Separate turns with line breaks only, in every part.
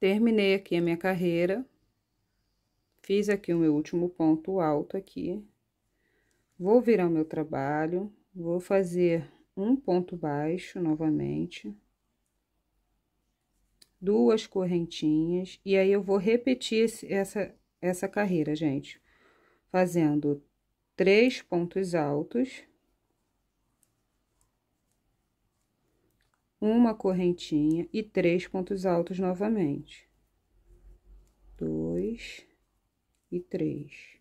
Terminei aqui a minha carreira. Fiz aqui o meu último ponto alto aqui. Vou virar o meu trabalho, vou fazer um ponto baixo novamente. Duas correntinhas, e aí eu vou repetir esse, essa, essa carreira, gente. Fazendo três pontos altos. Uma correntinha e três pontos altos novamente. Dois e três.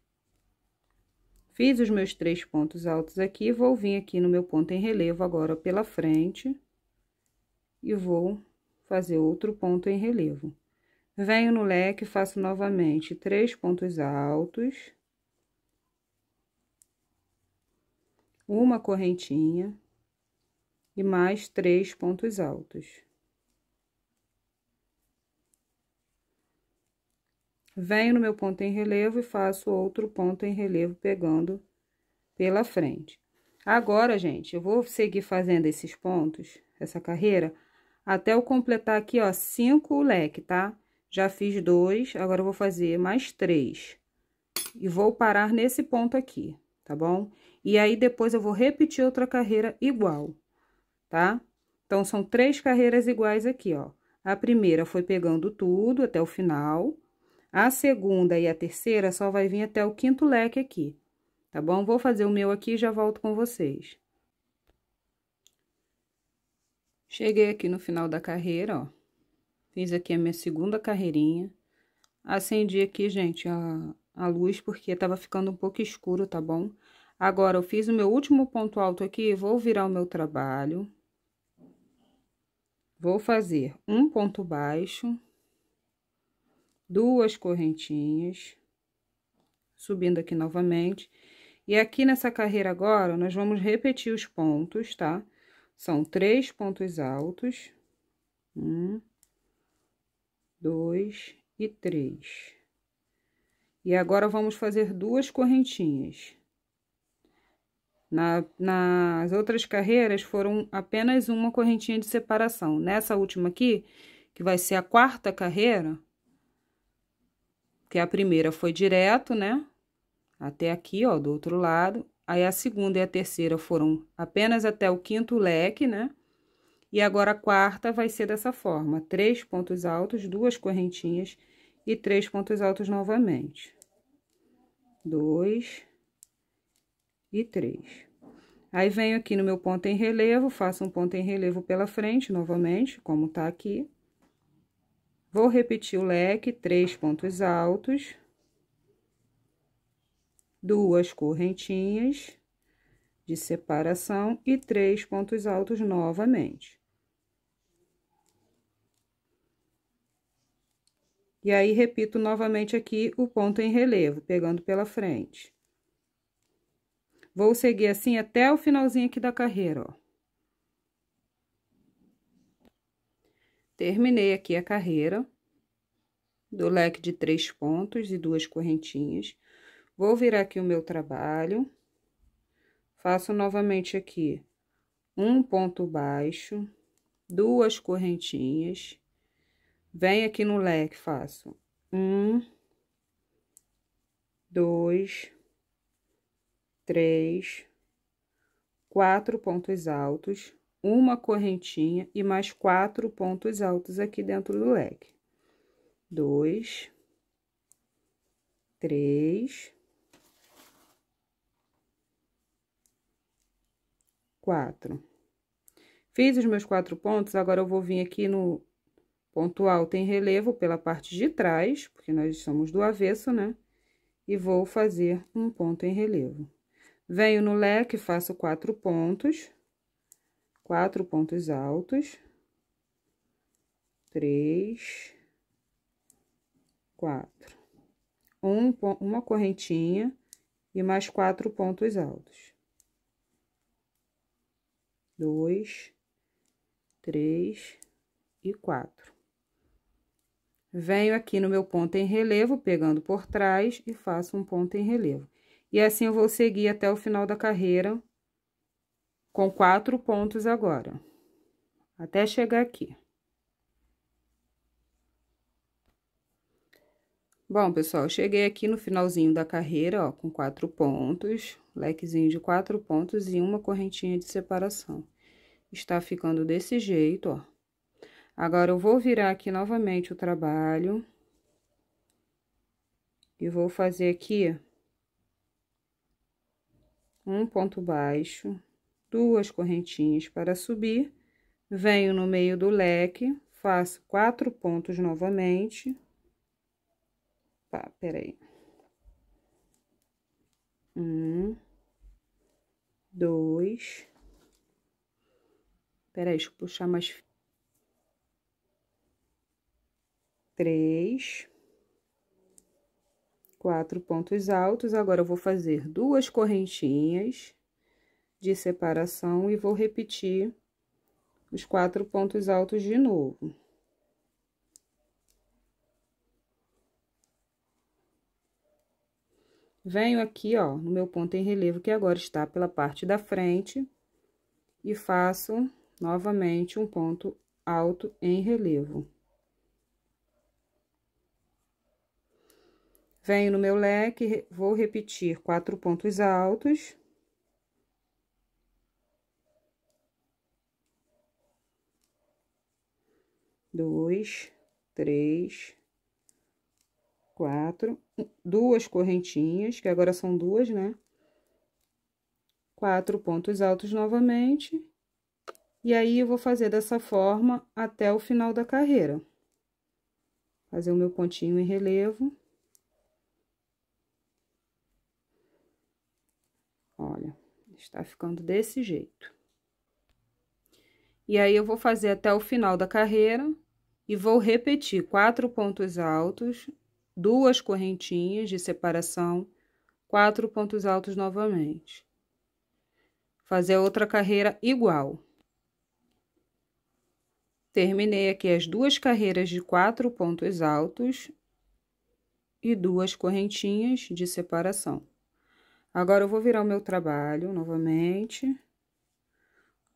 Fiz os meus três pontos altos aqui, vou vir aqui no meu ponto em relevo agora pela frente. E vou fazer outro ponto em relevo. Venho no leque, faço novamente três pontos altos. Uma correntinha. E mais três pontos altos. Venho no meu ponto em relevo e faço outro ponto em relevo pegando pela frente. Agora, gente, eu vou seguir fazendo esses pontos, essa carreira, até eu completar aqui, ó, cinco leque, tá? Já fiz dois, agora eu vou fazer mais três. E vou parar nesse ponto aqui, tá bom? E aí, depois eu vou repetir outra carreira igual, tá? Então, são três carreiras iguais aqui, ó. A primeira foi pegando tudo até o final. A segunda e a terceira só vai vir até o quinto leque aqui, tá bom? Vou fazer o meu aqui e já volto com vocês. Cheguei aqui no final da carreira, ó. Fiz aqui a minha segunda carreirinha. Acendi aqui, gente, a, a luz, porque tava ficando um pouco escuro, tá bom? Agora, eu fiz o meu último ponto alto aqui, vou virar o meu trabalho. Vou fazer um ponto baixo duas correntinhas, subindo aqui novamente. E aqui nessa carreira agora, nós vamos repetir os pontos, tá? São três pontos altos. Um, dois e três. E agora, vamos fazer duas correntinhas. Na, nas outras carreiras, foram apenas uma correntinha de separação. Nessa última aqui, que vai ser a quarta carreira, que a primeira foi direto, né? Até aqui, ó, do outro lado. Aí, a segunda e a terceira foram apenas até o quinto leque, né? E agora, a quarta vai ser dessa forma. Três pontos altos, duas correntinhas e três pontos altos novamente. Dois e três. Aí, venho aqui no meu ponto em relevo, faço um ponto em relevo pela frente, novamente, como tá aqui. Vou repetir o leque, três pontos altos, duas correntinhas de separação e três pontos altos novamente. E aí, repito novamente aqui o ponto em relevo, pegando pela frente. Vou seguir assim até o finalzinho aqui da carreira, ó. Terminei aqui a carreira do leque de três pontos e duas correntinhas. Vou virar aqui o meu trabalho. Faço novamente aqui um ponto baixo, duas correntinhas. Venho aqui no leque, faço um, dois, três, quatro pontos altos uma correntinha e mais quatro pontos altos aqui dentro do leque. Dois, três, quatro. Fiz os meus quatro pontos, agora eu vou vir aqui no ponto alto em relevo pela parte de trás, porque nós estamos do avesso, né? E vou fazer um ponto em relevo. Venho no leque, faço quatro pontos quatro pontos altos, três, quatro, um, uma correntinha e mais quatro pontos altos. Dois, três e quatro. Venho aqui no meu ponto em relevo, pegando por trás e faço um ponto em relevo. E assim eu vou seguir até o final da carreira com quatro pontos agora, até chegar aqui. Bom, pessoal, cheguei aqui no finalzinho da carreira, ó, com quatro pontos, lequezinho de quatro pontos e uma correntinha de separação. Está ficando desse jeito, ó. Agora, eu vou virar aqui novamente o trabalho. E vou fazer aqui um ponto baixo, duas correntinhas para subir, venho no meio do leque, faço quatro pontos novamente. Tá, peraí. Um, dois. Peraí, deixa eu puxar mais. Três quatro pontos altos. Agora, eu vou fazer duas correntinhas de separação e vou repetir os quatro pontos altos de novo. Venho aqui, ó, no meu ponto em relevo, que agora está pela parte da frente, e faço novamente um ponto alto em relevo. Venho no meu leque, vou repetir quatro pontos altos. Dois, três, quatro, duas correntinhas, que agora são duas, né? Quatro pontos altos novamente. E aí, eu vou fazer dessa forma até o final da carreira. Fazer o meu pontinho em relevo. Está ficando desse jeito. E aí, eu vou fazer até o final da carreira e vou repetir quatro pontos altos, duas correntinhas de separação, quatro pontos altos novamente. Fazer outra carreira igual. Terminei aqui as duas carreiras de quatro pontos altos e duas correntinhas de separação. Agora, eu vou virar o meu trabalho novamente.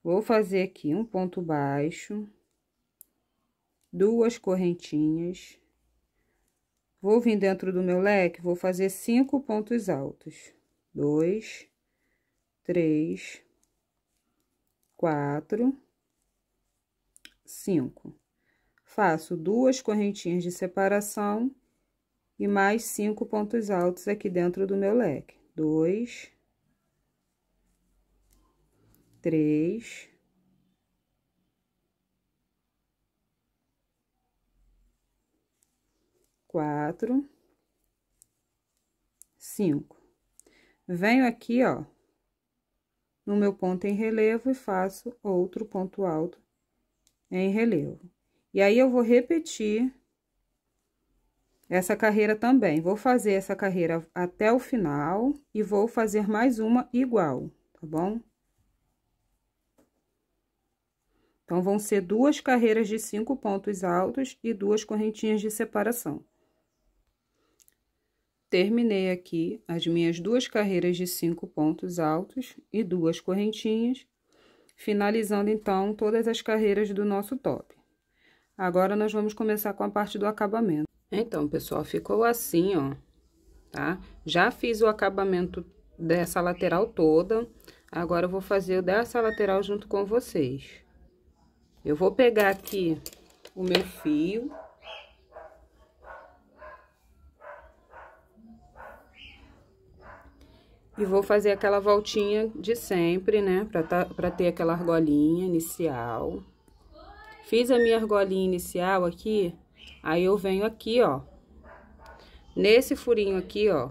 Vou fazer aqui um ponto baixo, duas correntinhas. Vou vir dentro do meu leque, vou fazer cinco pontos altos. Dois, três, quatro, cinco. Faço duas correntinhas de separação e mais cinco pontos altos aqui dentro do meu leque dois, três, quatro, cinco. Venho aqui, ó, no meu ponto em relevo e faço outro ponto alto em relevo. E aí, eu vou repetir essa carreira também. Vou fazer essa carreira até o final e vou fazer mais uma igual, tá bom? Então, vão ser duas carreiras de cinco pontos altos e duas correntinhas de separação. Terminei aqui as minhas duas carreiras de cinco pontos altos e duas correntinhas, finalizando, então, todas as carreiras do nosso top. Agora, nós vamos começar com a parte do acabamento. Então, pessoal, ficou assim, ó, tá? Já fiz o acabamento dessa lateral toda, agora eu vou fazer dessa lateral junto com vocês. Eu vou pegar aqui o meu fio. E vou fazer aquela voltinha de sempre, né? Pra, tá, pra ter aquela argolinha inicial. Fiz a minha argolinha inicial aqui Aí, eu venho aqui, ó, nesse furinho aqui, ó,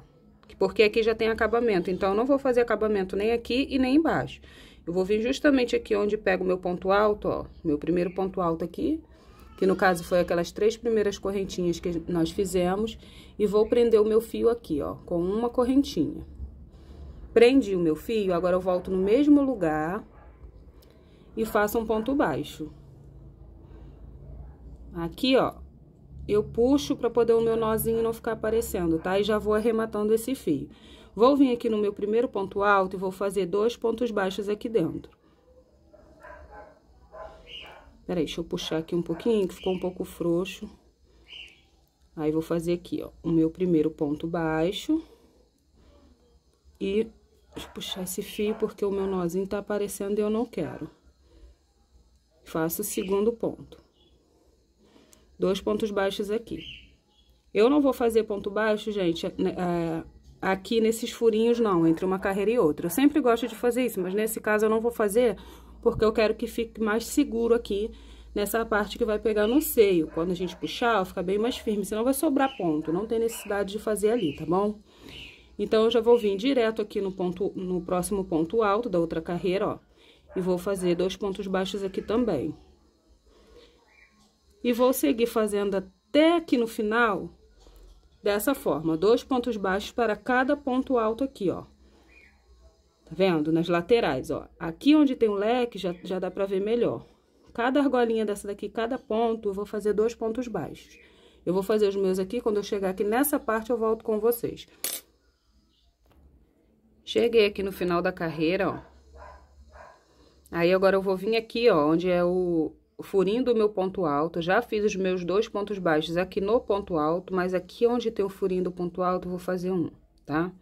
porque aqui já tem acabamento, então, eu não vou fazer acabamento nem aqui e nem embaixo. Eu vou vir justamente aqui onde pego o meu ponto alto, ó, meu primeiro ponto alto aqui, que no caso foi aquelas três primeiras correntinhas que nós fizemos, e vou prender o meu fio aqui, ó, com uma correntinha. Prendi o meu fio, agora eu volto no mesmo lugar e faço um ponto baixo. Aqui, ó, eu puxo para poder o meu nozinho não ficar aparecendo, tá? E já vou arrematando esse fio. Vou vir aqui no meu primeiro ponto alto e vou fazer dois pontos baixos aqui dentro. Peraí, deixa eu puxar aqui um pouquinho, que ficou um pouco frouxo. Aí, vou fazer aqui, ó, o meu primeiro ponto baixo. E puxar esse fio, porque o meu nozinho tá aparecendo e eu não quero. Faço o segundo ponto. Dois pontos baixos aqui. Eu não vou fazer ponto baixo, gente, né, é, aqui nesses furinhos, não, entre uma carreira e outra. Eu sempre gosto de fazer isso, mas nesse caso eu não vou fazer, porque eu quero que fique mais seguro aqui nessa parte que vai pegar no seio. Quando a gente puxar, fica bem mais firme, senão vai sobrar ponto. Não tem necessidade de fazer ali, tá bom? Então, eu já vou vir direto aqui no ponto, no próximo ponto alto da outra carreira, ó. E vou fazer dois pontos baixos aqui também. E vou seguir fazendo até aqui no final, dessa forma. Dois pontos baixos para cada ponto alto aqui, ó. Tá vendo? Nas laterais, ó. Aqui onde tem o leque, já, já dá pra ver melhor. Cada argolinha dessa daqui, cada ponto, eu vou fazer dois pontos baixos. Eu vou fazer os meus aqui, quando eu chegar aqui nessa parte, eu volto com vocês. Cheguei aqui no final da carreira, ó. Aí, agora eu vou vir aqui, ó, onde é o, o furinho do meu ponto alto. Já fiz os meus dois pontos baixos aqui no ponto alto, mas aqui onde tem o furinho do ponto alto, vou fazer um, tá?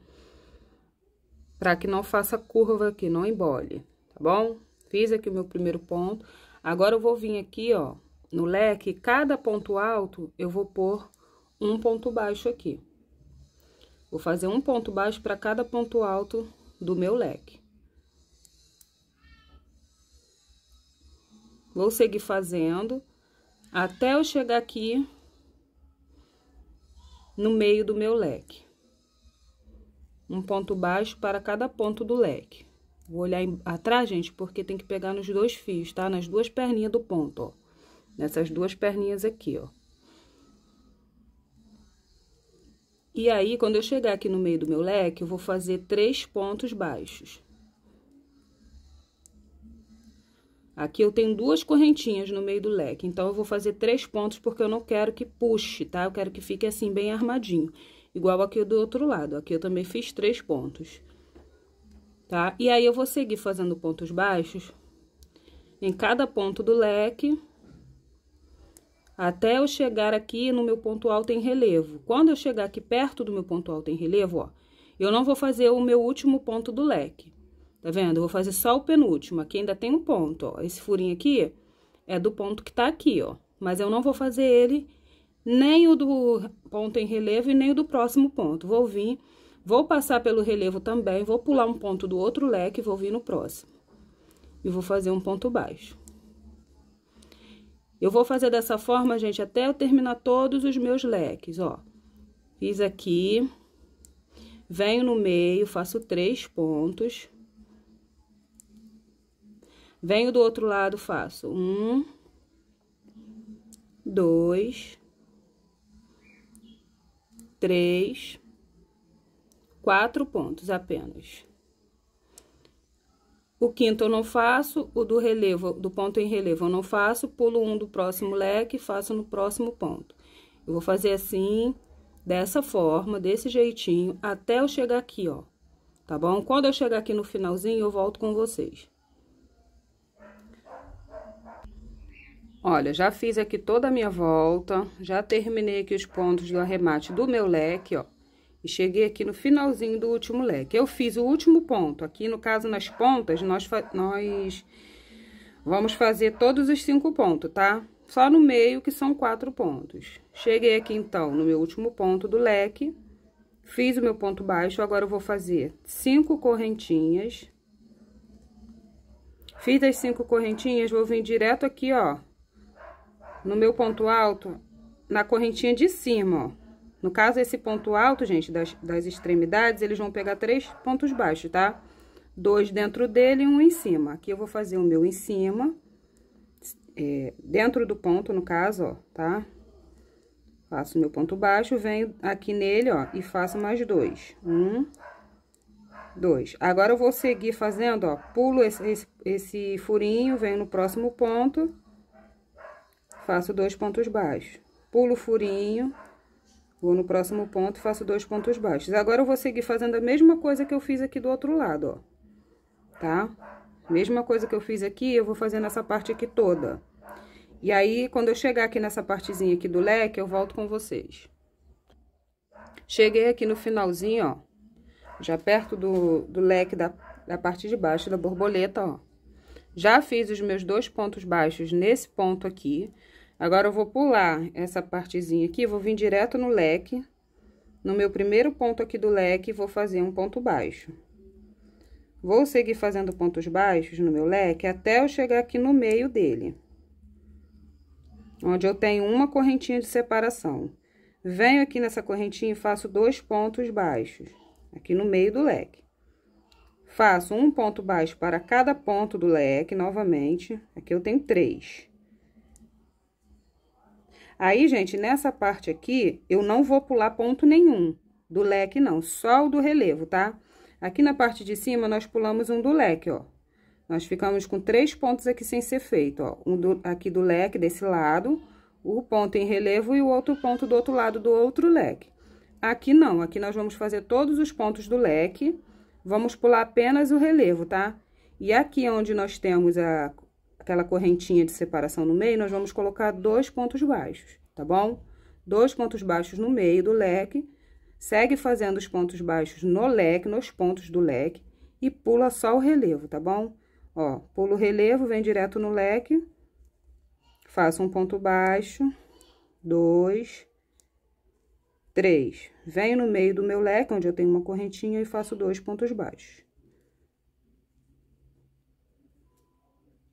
Pra que não faça curva aqui, não embole, tá bom? Fiz aqui o meu primeiro ponto. Agora, eu vou vir aqui, ó, no leque, cada ponto alto, eu vou pôr um ponto baixo aqui. Vou fazer um ponto baixo para cada ponto alto do meu leque. Vou seguir fazendo até eu chegar aqui no meio do meu leque. Um ponto baixo para cada ponto do leque. Vou olhar atrás, gente, porque tem que pegar nos dois fios, tá? Nas duas perninhas do ponto, ó. Nessas duas perninhas aqui, ó. E aí, quando eu chegar aqui no meio do meu leque, eu vou fazer três pontos baixos. Aqui eu tenho duas correntinhas no meio do leque, então eu vou fazer três pontos porque eu não quero que puxe, tá? Eu quero que fique assim bem armadinho, igual aqui do outro lado. Aqui eu também fiz três pontos, tá? E aí eu vou seguir fazendo pontos baixos em cada ponto do leque até eu chegar aqui no meu ponto alto em relevo. Quando eu chegar aqui perto do meu ponto alto em relevo, ó, eu não vou fazer o meu último ponto do leque. Tá vendo? Eu vou fazer só o penúltimo. Aqui ainda tem um ponto, ó. Esse furinho aqui é do ponto que tá aqui, ó. Mas eu não vou fazer ele nem o do ponto em relevo e nem o do próximo ponto. Vou vir, vou passar pelo relevo também, vou pular um ponto do outro leque e vou vir no próximo. E vou fazer um ponto baixo. Eu vou fazer dessa forma, gente, até eu terminar todos os meus leques, ó. Fiz aqui, venho no meio, faço três pontos. Venho do outro lado, faço um, dois, três, quatro pontos apenas. O quinto eu não faço, o do relevo, do ponto em relevo eu não faço, pulo um do próximo leque faço no próximo ponto. Eu vou fazer assim, dessa forma, desse jeitinho, até eu chegar aqui, ó. Tá bom? Quando eu chegar aqui no finalzinho, eu volto com vocês. Olha, já fiz aqui toda a minha volta, já terminei aqui os pontos do arremate do meu leque, ó. E cheguei aqui no finalzinho do último leque. Eu fiz o último ponto. Aqui, no caso, nas pontas, nós, nós vamos fazer todos os cinco pontos, tá? Só no meio, que são quatro pontos. Cheguei aqui, então, no meu último ponto do leque. Fiz o meu ponto baixo. Agora, eu vou fazer cinco correntinhas. Fiz as cinco correntinhas, vou vir direto aqui, ó. No meu ponto alto, na correntinha de cima, ó. No caso, esse ponto alto, gente, das, das extremidades, eles vão pegar três pontos baixos, tá? Dois dentro dele e um em cima. Aqui eu vou fazer o meu em cima, é, dentro do ponto, no caso, ó, tá? Faço meu ponto baixo, venho aqui nele, ó, e faço mais dois. Um, dois. Agora, eu vou seguir fazendo, ó, pulo esse, esse, esse furinho, venho no próximo ponto, faço dois pontos baixos. Pulo o furinho, Vou no próximo ponto faço dois pontos baixos. Agora, eu vou seguir fazendo a mesma coisa que eu fiz aqui do outro lado, ó. Tá? Mesma coisa que eu fiz aqui, eu vou fazer nessa parte aqui toda. E aí, quando eu chegar aqui nessa partezinha aqui do leque, eu volto com vocês. Cheguei aqui no finalzinho, ó, já perto do, do leque da, da parte de baixo da borboleta, ó. Já fiz os meus dois pontos baixos nesse ponto aqui. Agora, eu vou pular essa partezinha aqui, vou vir direto no leque. No meu primeiro ponto aqui do leque, vou fazer um ponto baixo. Vou seguir fazendo pontos baixos no meu leque até eu chegar aqui no meio dele. Onde eu tenho uma correntinha de separação. Venho aqui nessa correntinha e faço dois pontos baixos, aqui no meio do leque. Faço um ponto baixo para cada ponto do leque, novamente. Aqui eu tenho três. Aí, gente, nessa parte aqui, eu não vou pular ponto nenhum do leque, não. Só o do relevo, tá? Aqui na parte de cima, nós pulamos um do leque, ó. Nós ficamos com três pontos aqui sem ser feito, ó. Um do, aqui do leque, desse lado o ponto em relevo e o outro ponto do outro lado do outro leque. Aqui não, aqui nós vamos fazer todos os pontos do leque, vamos pular apenas o relevo, tá? E aqui onde nós temos a, aquela correntinha de separação no meio, nós vamos colocar dois pontos baixos, tá bom? Dois pontos baixos no meio do leque, segue fazendo os pontos baixos no leque, nos pontos do leque, e pula só o relevo, tá bom? Ó, pula o relevo, vem direto no leque, faço um ponto baixo, dois, três. Venho no meio do meu leque, onde eu tenho uma correntinha, e faço dois pontos baixos.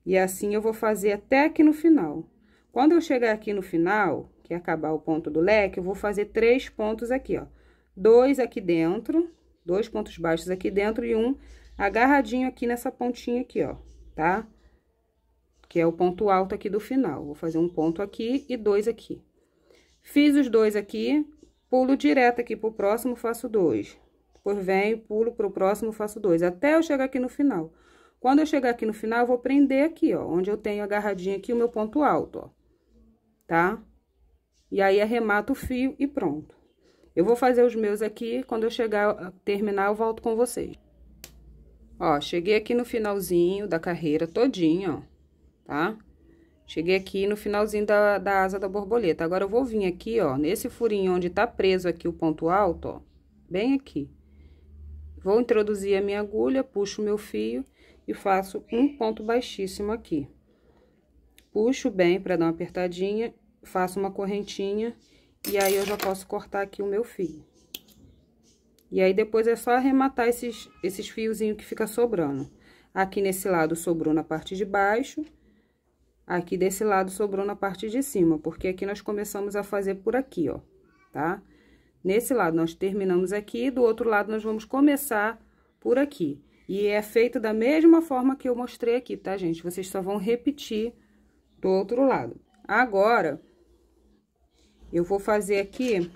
E assim eu vou fazer até aqui no final. Quando eu chegar aqui no final, que acabar o ponto do leque, eu vou fazer três pontos aqui, ó. Dois aqui dentro, dois pontos baixos aqui dentro e um agarradinho aqui nessa pontinha aqui, ó, tá? que é o ponto alto aqui do final. Vou fazer um ponto aqui e dois aqui. Fiz os dois aqui, pulo direto aqui pro próximo, faço dois. Depois venho, pulo pro próximo, faço dois, até eu chegar aqui no final. Quando eu chegar aqui no final, eu vou prender aqui, ó, onde eu tenho agarradinho aqui o meu ponto alto, ó. Tá? E aí, arremato o fio e pronto. Eu vou fazer os meus aqui, quando eu chegar, terminar, eu volto com vocês. Ó, cheguei aqui no finalzinho da carreira todinha, ó tá? Cheguei aqui no finalzinho da, da asa da borboleta. Agora, eu vou vir aqui, ó, nesse furinho onde tá preso aqui o ponto alto, ó, bem aqui. Vou introduzir a minha agulha, puxo o meu fio e faço um ponto baixíssimo aqui. Puxo bem para dar uma apertadinha, faço uma correntinha e aí eu já posso cortar aqui o meu fio. E aí, depois é só arrematar esses, esses fiozinhos que fica sobrando. Aqui nesse lado sobrou na parte de baixo Aqui desse lado sobrou na parte de cima, porque aqui nós começamos a fazer por aqui, ó, tá? Nesse lado nós terminamos aqui, do outro lado nós vamos começar por aqui. E é feito da mesma forma que eu mostrei aqui, tá, gente? Vocês só vão repetir do outro lado. Agora, eu vou fazer aqui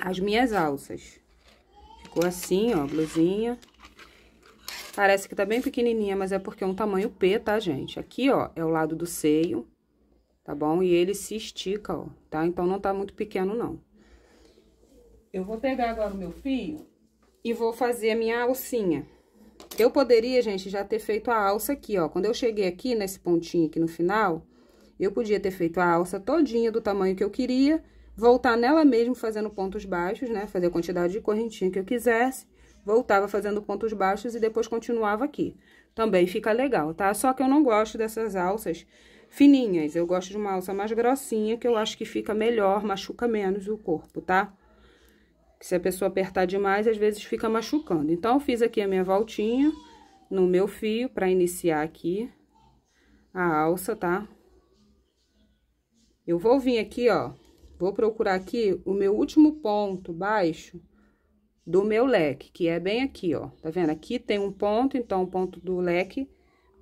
as minhas alças. Ficou assim, ó, blusinha. Parece que tá bem pequenininha, mas é porque é um tamanho P, tá, gente? Aqui, ó, é o lado do seio, tá bom? E ele se estica, ó, tá? Então, não tá muito pequeno, não. Eu vou pegar agora o meu fio e vou fazer a minha alcinha. Eu poderia, gente, já ter feito a alça aqui, ó. Quando eu cheguei aqui, nesse pontinho aqui no final, eu podia ter feito a alça todinha do tamanho que eu queria, voltar nela mesmo fazendo pontos baixos, né? Fazer a quantidade de correntinha que eu quisesse voltava fazendo pontos baixos e depois continuava aqui. Também fica legal, tá? Só que eu não gosto dessas alças fininhas, eu gosto de uma alça mais grossinha, que eu acho que fica melhor, machuca menos o corpo, tá? Se a pessoa apertar demais, às vezes fica machucando. Então, eu fiz aqui a minha voltinha no meu fio, pra iniciar aqui a alça, tá? Eu vou vir aqui, ó, vou procurar aqui o meu último ponto baixo do meu leque, que é bem aqui, ó. Tá vendo? Aqui tem um ponto, então o ponto do leque,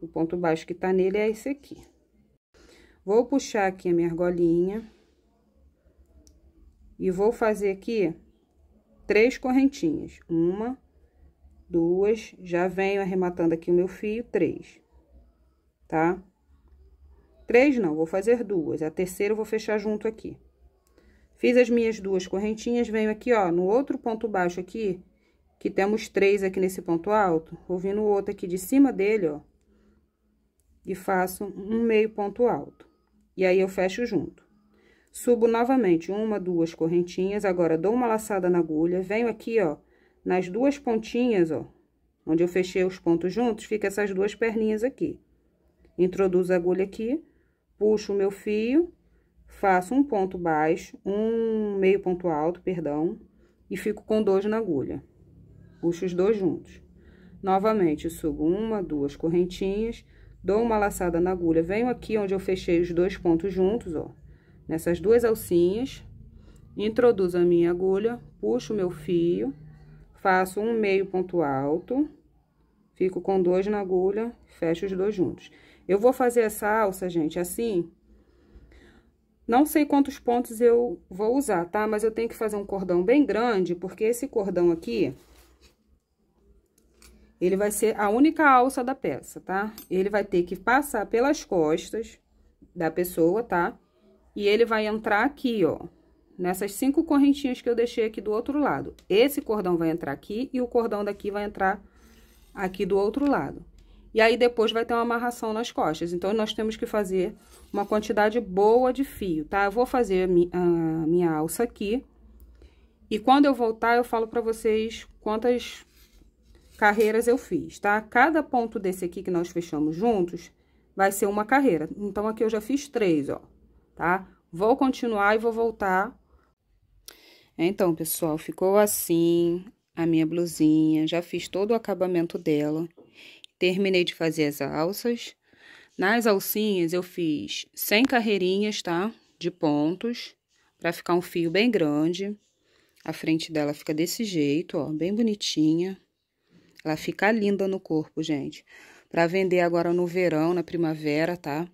o ponto baixo que tá nele é esse aqui. Vou puxar aqui a minha argolinha. E vou fazer aqui três correntinhas. Uma, duas, já venho arrematando aqui o meu fio, três. Tá? Três não, vou fazer duas. A terceira eu vou fechar junto aqui. Fiz as minhas duas correntinhas, venho aqui, ó, no outro ponto baixo aqui, que temos três aqui nesse ponto alto, vou vir no outro aqui de cima dele, ó, e faço um meio ponto alto. E aí, eu fecho junto. Subo novamente uma, duas correntinhas, agora dou uma laçada na agulha, venho aqui, ó, nas duas pontinhas, ó, onde eu fechei os pontos juntos, fica essas duas perninhas aqui. Introduzo a agulha aqui, puxo o meu fio, faço um ponto baixo, um meio ponto alto, perdão, e fico com dois na agulha. Puxo os dois juntos. Novamente, subo uma, duas correntinhas, dou uma laçada na agulha, venho aqui onde eu fechei os dois pontos juntos, ó, nessas duas alcinhas, introduzo a minha agulha, puxo o meu fio, faço um meio ponto alto, fico com dois na agulha, fecho os dois juntos. Eu vou fazer essa alça, gente, assim, não sei quantos pontos eu vou usar, tá? Mas eu tenho que fazer um cordão bem grande, porque esse cordão aqui, ele vai ser a única alça da peça, tá? Ele vai ter que passar pelas costas da pessoa, tá? E ele vai entrar aqui, ó, nessas cinco correntinhas que eu deixei aqui do outro lado. Esse cordão vai entrar aqui e o cordão daqui vai entrar aqui do outro lado. E aí, depois vai ter uma amarração nas costas. Então, nós temos que fazer uma quantidade boa de fio, tá? Eu vou fazer a minha, alça aqui. E quando eu voltar, eu falo pra vocês quantas carreiras eu fiz, tá? Cada ponto desse aqui que nós fechamos juntos vai ser uma carreira. Então, aqui eu já fiz três, ó tá? Vou continuar e vou voltar. Então, pessoal, ficou assim a minha blusinha. Já fiz todo o acabamento dela. Terminei de fazer as alças. Nas alcinhas, eu fiz 100 carreirinhas, tá? De pontos, pra ficar um fio bem grande. A frente dela fica desse jeito, ó, bem bonitinha. Ela fica linda no corpo, gente. Pra vender agora no verão, na primavera, tá?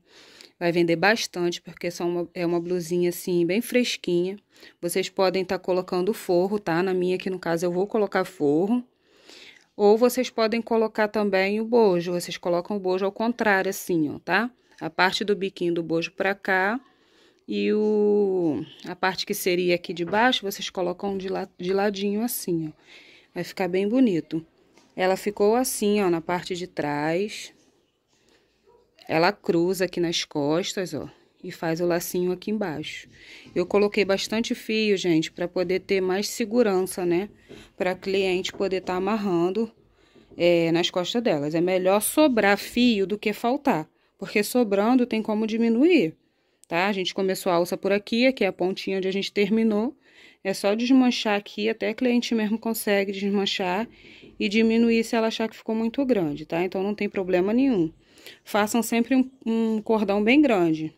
Vai vender bastante, porque são uma, é uma blusinha, assim, bem fresquinha. Vocês podem estar tá colocando forro, tá? Na minha aqui, no caso, eu vou colocar forro. Ou vocês podem colocar também o bojo. Vocês colocam o bojo ao contrário, assim, ó, tá? A parte do biquinho do bojo pra cá. E o, a parte que seria aqui de baixo, vocês colocam de, la, de ladinho assim, ó. Vai ficar bem bonito. Ela ficou assim, ó, na parte de trás. Ela cruza aqui nas costas, ó, e faz o lacinho aqui embaixo. Eu coloquei bastante fio, gente, para poder ter mais segurança, né? Para cliente poder estar tá amarrando é, nas costas delas. É melhor sobrar fio do que faltar, porque sobrando tem como diminuir, tá? A gente começou a alça por aqui, aqui é a pontinha onde a gente terminou. É só desmanchar aqui, até a cliente mesmo consegue desmanchar e diminuir se ela achar que ficou muito grande, tá? Então, não tem problema nenhum. Façam sempre um, um cordão bem grande,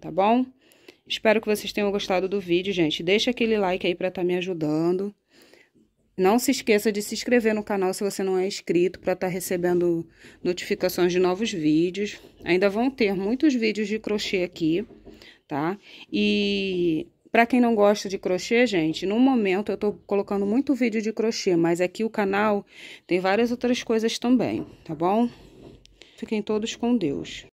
tá bom? Espero que vocês tenham gostado do vídeo, gente. Deixa aquele like aí pra estar tá me ajudando. Não se esqueça de se inscrever no canal se você não é inscrito, para estar tá recebendo notificações de novos vídeos. Ainda vão ter muitos vídeos de crochê aqui, tá? E para quem não gosta de crochê, gente, no momento eu tô colocando muito vídeo de crochê, mas aqui o canal tem várias outras coisas também, tá bom? Fiquem todos com Deus.